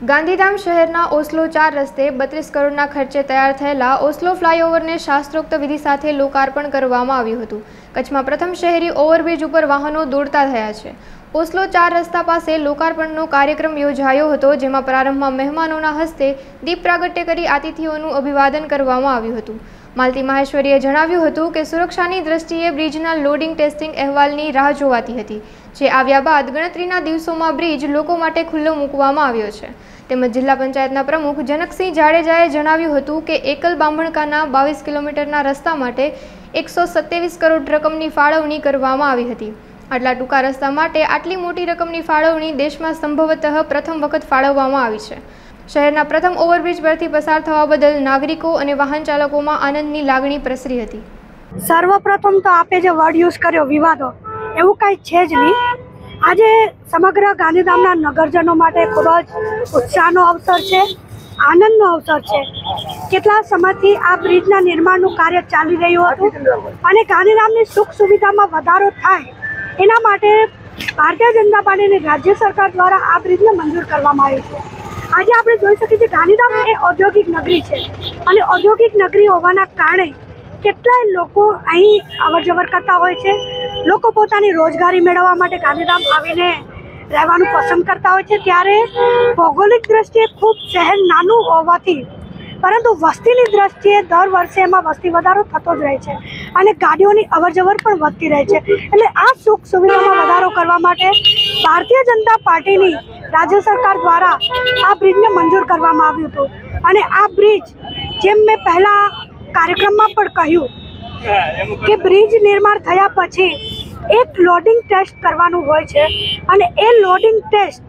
ગાંધીધામ શહેરના ઓસ્લો ચાર રસ્તે બત્રીસ કરોડના ખર્ચે તૈયાર થયેલા ઓસ્લો ફ્લાયઓવરને શાસ્ત્રોક્ત વિધિ સાથે લોકાર્પણ કરવામાં આવ્યું હતું. કચ્છમાં પ્રથમ શહેરી ઓવરબ્રિજ ઉપર વાહનો દોડતા થયા છે. ઓસ્લો ચાર રસ્તા પાસે લોકાર્પણનો કાર્યક્રમ યોજાયો હતો, જેમાં પ્રારંભમાં મહેમાનોના હસ્તે દીપ પ્રાગટ્ય કરી અતિથિઓનું અભિવાદન કરવામાં આવ્યું હતું. માલતી માહેશ્વરીએ જણાવ્યું હતું કે સુરક્ષાની દ્રષ્ટિએ બ્રિજના લોડિંગ ટેસ્ટિંગ અહેવાલની રાહ જોવાતી હતી, જે આવ્યા બાદ ગણતરીના દિવસોમાં બ્રિજ લોકો માટે ખુલ્લો મૂકવામાં આવ્યો છે. તેમજ જિલ્લા પંચાયતના પ્રમુખ જનકસિંહ જાડેજાએ જણાવ્યું હતું કે એકલ બામણકાના બાવીસ કિલોમીટરના રસ્તા માટે એકસો સત્યાવીસ કરોડ રકમની ફાળવણી કરવામાં આવી હતી. આટલા ટૂંકા રસ્તા માટે આટલી મોટી રકમની ફાળવણી દેશમાં સંભવતઃ પ્રથમ વખત ફાળવવામાં આવી છે. શહેરના પ્રથમ ઓવરબ્રિજ પરથી પસાર થવા બદલ નાગરિકો અને વાહન ચાલકોમાં આનંદની લાગણી પ્રસરી હતી. સર્વપ્રથમ તો આપે જે વર્ડ યુઝ કર્યો, વિવાદો, એવું કાંઈ છે જ નહીં. આજે સમગ્ર ગાંધીધામના નગરજનો માટે ખૂબ જ ઉત્સાહનો અવસર છે, આનંદનો અવસર છે. કેટલા સમયથી આ બ્રિજના નિર્માણનું કાર્ય ચાલી રહ્યું હતું અને ગાંધીધામની સુખ સુવિધામાં વધારો થાય, એના માટે ભારતીય જનતા પાર્ટીની રાજ્ય સરકાર દ્વારા આ બ્રિજને મંજૂર કરવામાં આવી છે. આજે આપણે જોઈ શકીએ છીએ ગાંધીધામ એ ઔદ્યોગિક નગરી છે. અને ઔદ્યોગિક નગરી હોવાના કારણે કેટલાય લોકો અહીં અવર જવર કરતા હોય છે. લોકો પોતાની રોજગારી મેળવવા માટે ગાંધીધામ આવીને રહેવાનું પસંદ કરતા હોય છે. ત્યારે ભૌગોલિક દ્રષ્ટિએ ખૂબ શહેર નાનું હોવાથી પરંતુ વસ્તીની દ્રષ્ટિએ દર વર્ષે એમાં વસ્તી વધારો થતો જ રહે છે અને ગાડીઓની અવરજવર પણ વધતી રહે છે. એટલે આ સુખ સુવિધામાં વધારો કરવા માટે ભારતીય જનતા પાર્ટીની રાજ્ય સરકાર દ્વારા આ બ્રિજને મંજૂર કરવામાં આવ્યું હતું. અને આ બ્રિજ, જેમ મેં પહેલાં કાર્યક્રમમાં પણ કહ્યું કે બ્રિજ નિર્માણ થયા પછી એક લોડિંગ ટેસ્ટ કરવાનું હોય છે અને એ લોડિંગ ટેસ્ટ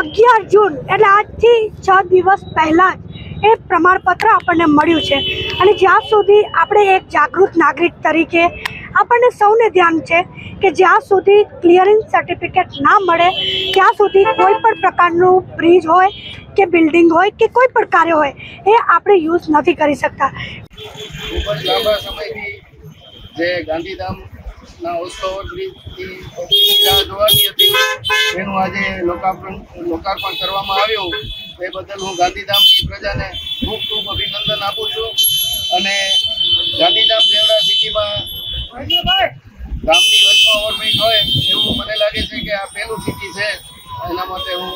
અગિયાર જૂન, એટલે આજથી છ દિવસ પહેલાં જ એ પ્રમાણપત્ર આપણને મળ્યું છે. અને જ્યાં સુધી આપણે એક જાગૃત નાગરિક તરીકે આપણને સૌને ધ્યાન છે કે જ્યાં સુધી ક્લિયરિંગ સર્ટિફિકેટ ના મળે, ત્યાં સુધી કોઈ પણ પ્રકારનું બ્રિજ હોય કે બિલ્ડિંગ હોય કે કોઈ પણ કાર્ય હોય, એ આપણે યુઝ નથી કરી શકતા. લોકાર્પણ કરવામાં આવ્યું. એ બદલ હું ગાંધીધામની પ્રજાને ખૂબ ખૂબ અભિનંદન આપું છું. અને ગાંધીધામ દેવડા સિટીમાં ગામની વચમાં હોય એવું મને લાગે છે કે આ પહેલું સિટી છે. એના માટે હું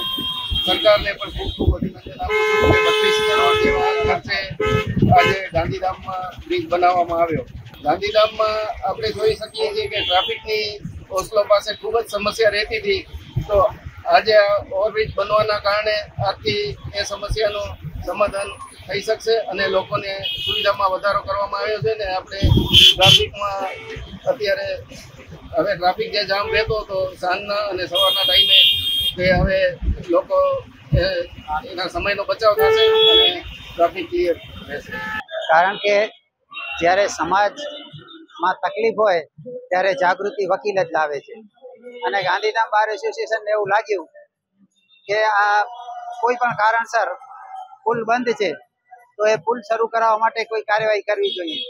સરકારને પણ ખૂબ ખૂબ અભિનંદન આપું છું કે બત્રીસ કરોડ જેવા ખર્ચે આજે ગાંધીધામમાં બ્રિજ બનાવવામાં આવ્યો. ગાંધીધામમાં આપણે જોઈ શકીએ છીએ કે ટ્રાફિકની ઓસ્લો પાસે ખૂબ જ સમસ્યા રહેતી હતી. તો આજે ઓવરબ્રિજ બનવાના કારણે આથી એ સમસ્યાનું સમાધાન થઈ શકશે અને લોકોને સુવિધામાં વધારો કરવામાં આવ્યો છે ને આપણે ટ્રાફિકમાં અત્યારે હવે ટ્રાફિક જે જામ રહેતો હતો સાંજના અને સવારના ટાઈમે તે હવે લોકો એના સમયનો બચાવ થશે અને ટ્રાફિક ક્લિયર રહેશે. કારણ કે જ્યારે સમાજમાં તકલીફ હોય ત્યારે જાગૃતિ વકીલ જ લાવે છે. અને ગાંધીધામ બાર એસોસિએશનને એવું લાગ્યું કે આ કોઈ પણ કારણસર પુલ બંધ છે, તો એ પુલ શરૂ કરાવવા માટે કોઈ કાર્યવાહી કરવી જોઈએ.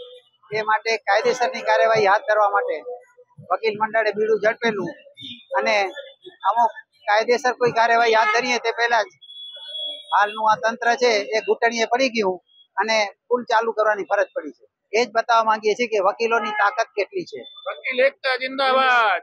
એ માટે કાયદેસરની કાર્યવાહી હાથ ધરવા માટે વકીલ મંડળે બીડું ઝડપેલું અને અમુક કાયદેસર કોઈ કાર્યવાહી હાથ ધરીએ તે પહેલા જ હાલનું આ તંત્ર છે એ ઘૂંટણીએ પડી ગયું અને પુલ ચાલુ કરવાની ફરજ પડી છે. એ જ બતાવવા માંગીએ છીએ કે વકીલોની તાકાત કેટલી છે. વકીલ એકતા જિંદાબાદ.